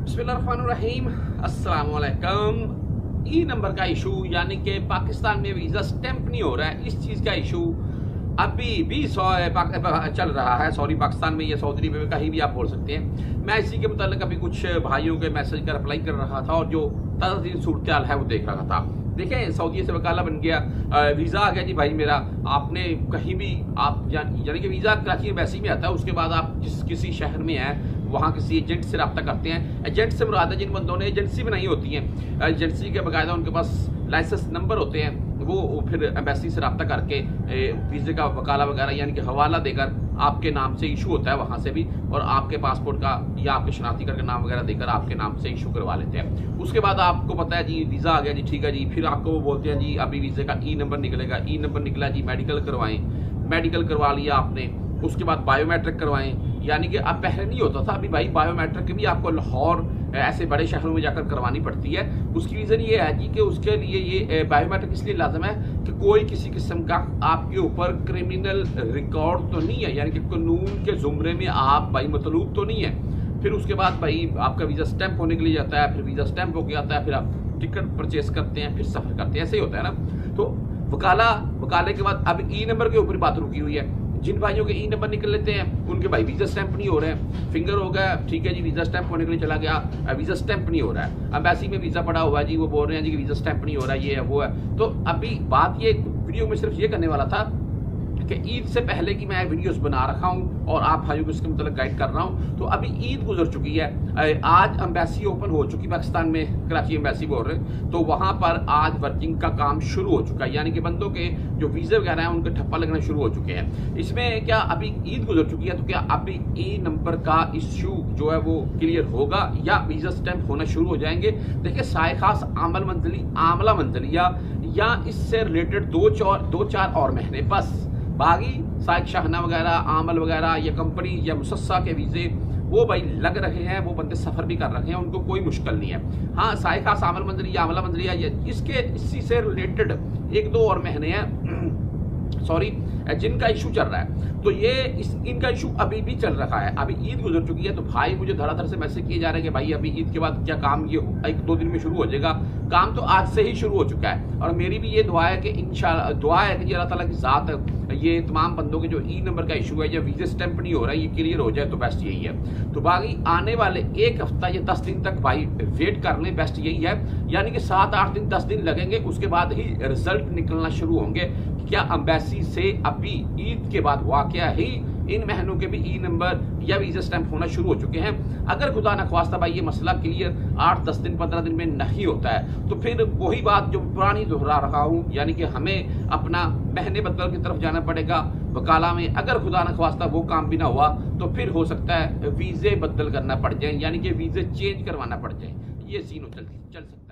बसमीम अस्सलाम ई नंबर का इशू, यानी कि पाकिस्तान में वीज़ा स्टैंप नहीं हो रहा है, इस चीज़ का इशू अभी भी सौ चल रहा है। सॉरी, पाकिस्तान में या सऊदी अरब में कहीं भी आप बोल सकते हैं। मैं इसी के मतलब अभी कुछ भाइयों के मैसेज का रिप्लाई कर रहा था और जो ताज़ा सूरत है वो देख रहा था। देखें, सऊदी से वकाला बन गया। वीज़ा आ गया जी भाई मेरा। आपने कहीं भी, आप, यानी कि वीज़ा कराची वैसे ही में आता है, उसके बाद आप जिस, किसी शहर में हैं वहाँ किसी एजेंट से रब्ता करते हैं। एजेंट से मुराद है जिन बंदों ने एजेंसी बनाई होती है। एजेंसी के बाकायदा उनके पास लाइसेंस नंबर होते हैं। वो फिर एम्बेसी से रब्ता करके वीज़े का वकाला वगैरह यानी कि हवाला देकर आपके नाम से इशू होता है वहाँ से भी और आपके पासपोर्ट का या आपके शनाख्ती कार्ड का नाम वगैरह देकर आपके नाम से इशू करवा लेते हैं। उसके बाद आपको पता है जी, वीज़ा आ गया जी, ठीक है जी। फिर आपको वो बोलते हैं जी, अभी वीज़े का ई नंबर निकलेगा। ई नंबर निकला जी, मेडिकल करवाएँ। मेडिकल करवा लिया आपने। उसके बाद बायोमेट्रिक करवाएँ। यानी कि अब पहले नहीं होता था, अभी भाई बायोमेट्रिक भी आपको लाहौर ऐसे बड़े शहरों में जाकर करवानी पड़ती है। उसकी रीज़न ये है जी कि उसके लिए ये बायोमेट्रिक इसलिए लाजम है कि कोई किसी किस्म का आपके ऊपर क्रिमिनल रिकॉर्ड तो नहीं है, यानी कि कानून के जुमरे में आप भाई मतलूब तो नहीं है। फिर उसके बाद भाई आपका वीज़ा स्टैंप होने के लिए जाता है, फिर वीज़ा स्टैंप हो गया जाता है, फिर आप टिकट परचेस करते हैं, फिर सफ़र करते हैं, ऐसे ही होता है ना। तो वकाला, वकाले के बाद अब ई नंबर के ऊपर बात रुकी हुई है। जिन भाइयों के ई नंबर निकल लेते हैं, उनके भाई वीज़ा स्टैंप नहीं हो रहे हैं। फिंगर हो गया, ठीक है जी वीज़ा स्टैंप होने के लिए चला गया। वीज़ा स्टैंप नहीं हो रहा है। अब ऐसी में वीज़ा पड़ा हुआ है जी, वो बोल रहे हैं जी वीज़ा स्टैंप नहीं हो रहा है ये है, वो है। तो अभी बात ये वीडियो में सिर्फ़ ये करने वाला था कि ईद से पहले की मैं वीडियोस बना रखा हूँ और आप भाइयों को इसके मतलब गाइड कर रहा हूँ। तो अभी ईद गुजर चुकी है। आज अम्बेसी ओपन हो चुकी पाकिस्तान में, कराची अम्बेसी बोल रहे तो वहाँ पर आज वर्किंग का काम शुरू हो चुका है। यानी कि बंदों के जो वीज़े वगैरह हैं, उनके ठप्पा लगना शुरू हो चुके हैं। इसमें क्या अभी ईद गुजर चुकी है तो क्या अभी ई नंबर का इश्यू जो है वो क्लियर होगा या वीज़ा स्टैम्प होना शुरू हो जाएँगे? देखिए साय खास आमल मंजली आमला मंजलिया या इससे रिलेटेड दो चार दो चार और महीने, बस। बागी साइक शाहना वगैरह, आमल वगैरह, या कंपनी, या मुसस्सा के वीज़े, वो भाई लग रहे हैं, वो बंदे सफ़र भी कर रहे हैं, उनको कोई मुश्किल नहीं है। हाँ साय खास आमल मंजरी, या आमला मंजरी, या इसके, इसी से रिलेटेड एक दो और महीने हैं। सॉरी जिनका इशू चल रहा है। तो ये इस, इनका इशू अभी भी चल रहा है। अभी ईद गुजर चुकी है तो भाई मुझे धड़ाधड़ से मैसेज किए जा रहे हैं कि भाई अभी ईद के बाद क्या काम ये एक दो दिन में शुरू हो जाएगा। काम तो आज से ही शुरू हो चुका है। और मेरी भी ये दुआ है कि इन दुआ है कि अल्लाह ताला की ज़ात ये तमाम बंदों के जो ई नंबर का इशू है या वीजे स्टैंप नहीं हो रहा है ये क्लियर हो जाए तो बेस्ट यही है। तो बाकी आने वाले एक हफ़्ता या दस दिन तक भाई वेट कर लें बेस्ट यही है। यानी कि सात आठ दिन, दस दिन लगेंगे, उसके बाद ही रिज़ल्ट निकलना शुरू होंगे क्या अम्बेसी से अभी ईद के बाद वाक़ ही इन महीनों के भी ई नंबर या वीज़ा स्टैंप होना शुरू हो चुके हैं। अगर खुदा न खास्ता भाई, ये मसला क्लियर आठ, दस दिन, पंद्रह दिन में नहीं होता है तो फिर वही बात जो पुरानी दोहरा रहा हूँ, यानी कि हमें अपना महीने बदल की तरफ़ जाना पड़ेगा। वकाला में अगर खुदा न खास्ता वो काम भी ना हुआ तो फिर हो सकता है वीज़े बदल करना पड़ जाए, यानी कि वीज़े चेंज करवाना पड़ जाए। ये सीन हो चल चल सकता